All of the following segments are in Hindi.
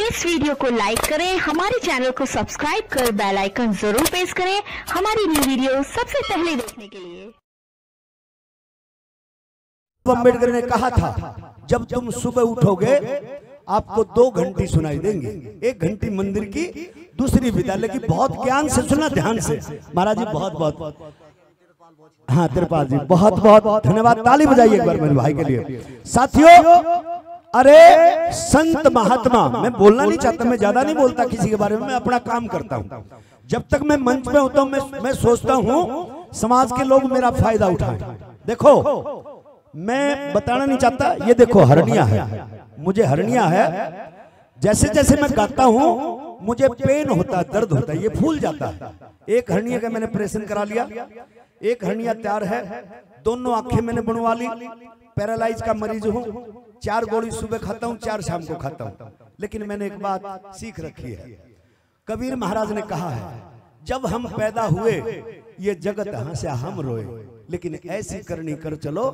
इस वीडियो को लाइक करें, हमारे चैनल को सब्सक्राइब कर बेल आइकन ज़रूर प्रेस करें, हमारी न्यू वीडियो सबसे पहले देखने के लिए। अंबेडकर ने कहा था, जब तुम सुबह उठोगे, आपको दो घंटी सुनाई देंगे। एक घंटी मंदिर की, दूसरी विद्यालय की। बहुत ज्ञान से सुना, ध्यान से। महाराज जी, बहुत बहुत। हाँ त्रिपाल जी, बहुत बहुत। धन्यवाद। ताली बजाइए एक बार मेरे भाई के लिए। साथियों अरे, संत महात्मा, मैं बोलना नहीं चाहता, मैं ज़्यादा नहीं बोलता किसी के बारे में, मैं अपना काम करता हूँ। जब तक मैं मंच में होता हूँ, मैं सोचता हूँ, समाज के लोग मेरा फ़ायदा उठाएँ। देखो, मैं बताना नहीं चाहता, ये देखो हरनिया है। मुझे हरनिया है। जैसे जैसे मैं गाता हूँ, मुझे पेन होता है दर्द होता है ये फूल जाता है। एक हरनिया का मैंने ऑपरेशन करा लिया। एक हरनिया तैयार है। दोनों आँखें मैंने बनवा ली। पैरालाइज का मरीज़ हूँ। चार गोली सुबह खाता हूँ, चार शाम को खाता हूँ। लेकिन मैंने एक बात सीख रखी है। कबीर महाराज ने कहा है, जब हम पैदा हुए, ये जगत हंसे हम रोए। लेकिन ऐसी करनी कर चलो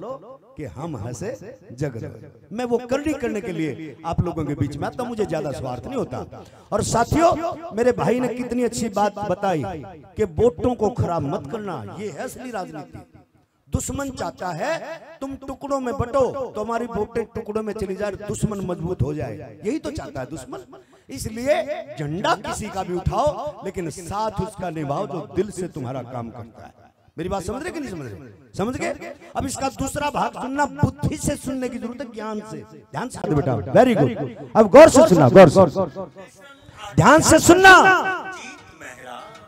कि हम हंसे जग रोए। मैं वो करनी करने के लिए आप लोगों के बीच में आता मुझे ज़्यादा स्वार्थ नहीं होता। और साथियों मेरे भाई ने कितनी अच्छी बात बताई कि वोटों को खराब मत करना ये है असली राजनीति दुश्मन चाहता है तुम टुकड़ों में बटो तो हमारी वोटें टुकड़ों में चली जाए दुश्मन मज़बूत हो जाए। यही तो चाहता है दुश्मन। इसलिए झंडा किसी का भी उठाओ लेकिन साथ उसका निभाओ जो दिल से तुम्हारा काम करता है। मेरी बात समझ रहे कि नहीं समझ रहे? समझ गए? अब इसका दूसरा भाग सुनना बुद्धि से सुनने की ज़रूरत है ज्ञान से। ध्यान से बेटा वेरी गुड अब गौर से सुनना गौर से ध्यान से सुनना।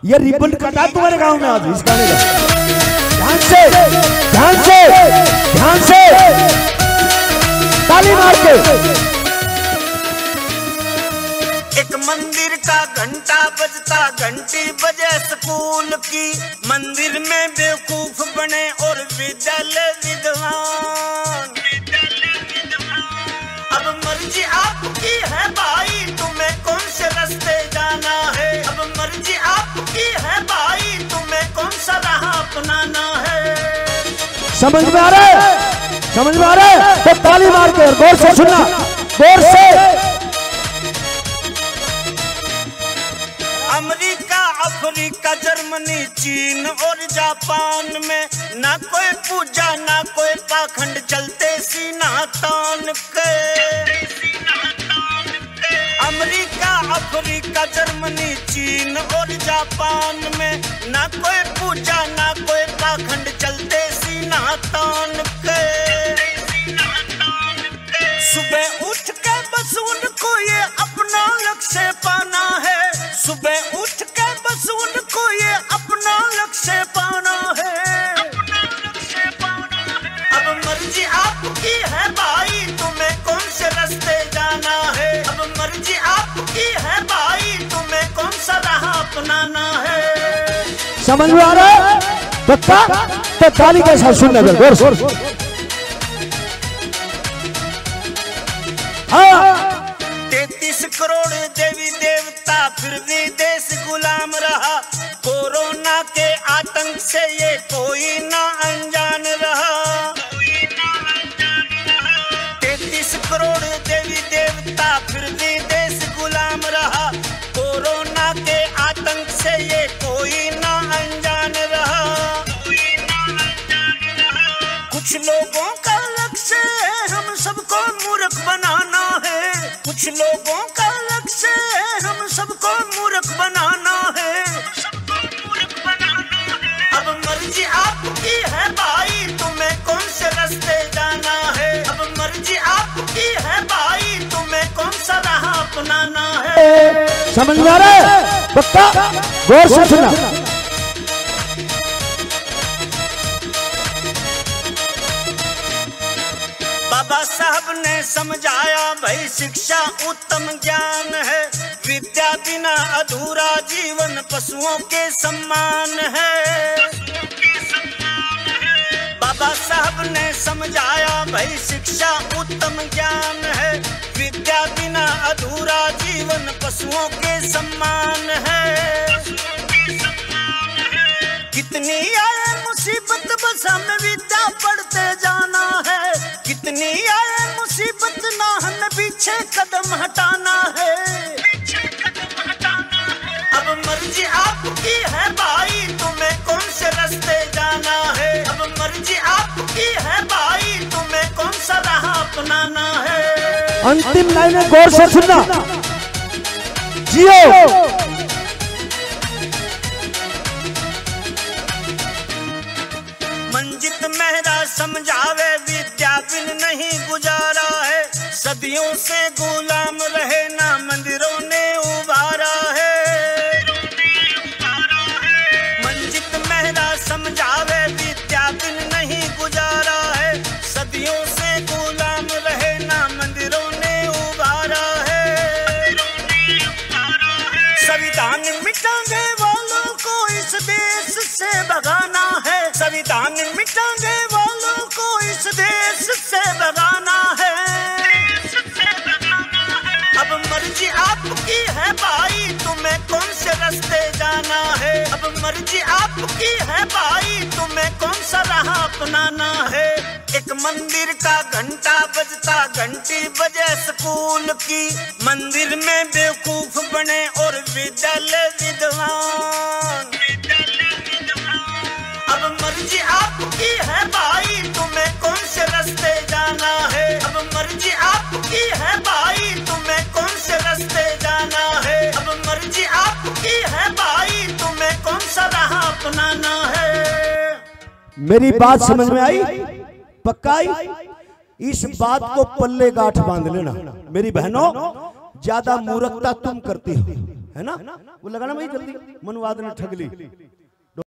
ये रिबन कटा तुम्हारे गाँव में आज इस गाने का। ध्यान से ध्यान से ध्यान से। ताली मार के। मंदिर का घंटा बजता, घंटी बजे स्कूल की। मंदिर में बेवकूफ़ बने और विद्यालय विद्वान। अब मर्ज़ी आपकी है भाई, तुम्हें कौन से रास्ते जाना है? अब मर्ज़ी आपकी है भाई, तुम्हें कौन सा राह अपनाना है? समझ में आ रहा है? समझ में आ रहा है? तो ताली मार के गौर से सुनना। गौर से अफ्रीका जर्मनी, चीन और जापान में ना कोई पूजा, ना कोई पाखंड चलते सीना तान के। अमेरिका, अफ्रीका, जर्मनी, चीन और जापान में ना कोई पूजा, ना कोई पाखंड चलते सीना तान के। सुबह उठ के बस उनको ये अपना लक्ष्य पाना है। सुबह समझ में आ रहा है? बता तो ताली के साथ सुनना जरा, गौर से तैतीस करोड़ देवी देवता फिर भी देश गुलाम रहा। कोरोना के आतंक से ये कोई ना अनजान लोगों का लक्ष्य हम सबको मूर्ख बनाना है। अब मर्ज़ी आपकी है भाई, तुम्हें कौन से रास्ते जाना है? अब मर्ज़ी आपकी है भाई, तुम्हें कौन सा राह अपनाना है? समझ में आ रहा है? गौर से सुनना बाबा साहब ने समझाया, भाई शिक्षा उत्तम ज्ञान है। विद्या बिना अधूरा जीवन पशुओं के सम्मान है। बाबा साहब ने समझाया, भाई शिक्षा उत्तम ज्ञान है। विद्या बिना अधूरा जीवन पशुओं के सम्मान है। कितनी आए मुसीबत बस हमें विद्या पढ़ते जाना है। कितनी आए पीछे कदम हटाना है। अब मर्ज़ी आपकी है भाई तुम्हें कौन से रास्ते जाना है? अब मर्ज़ी आपकी है भाई तुम्हें कौन सा राह अपनाना है? अंतिम लाइन में गौर से सुनना। जियो। मंजित मेहरा समझावे सदियों से गुलाम रहे ना मंदिरों ने उबारा है। मंजित मेहरा समझावे विद्या बिन नहीं गुजारा है। सदियों से गुलाम रहे ना मंदिरों ने उबारा है। संविधान मिटाने वालों को इस देश से भगाना है। संविधान मिटाने वालों को इस देश से भगाना है। मर्ज़ी आपकी है भाई, तुम्हें कौन से रास्ते जाना है? अब मर्ज़ी आपकी है भाई, तुम्हें कौन सा राह अपनाना है? एक मंदिर का घंटा बजता, घंटी बजे स्कूल की। मंदिर में बेवकूफ़ बने और विद्यालय विद्वान। अब मर्ज़ी आपकी मेरी बात समझ में आई? पक्का आई इस बात को पल्ले गांठ बाँध लेना। मेरी बहनों ज़्यादा मूर्खता तुम करती हो है ना? वो लगाना भाई जल्दी मनुवाद ने ठग ली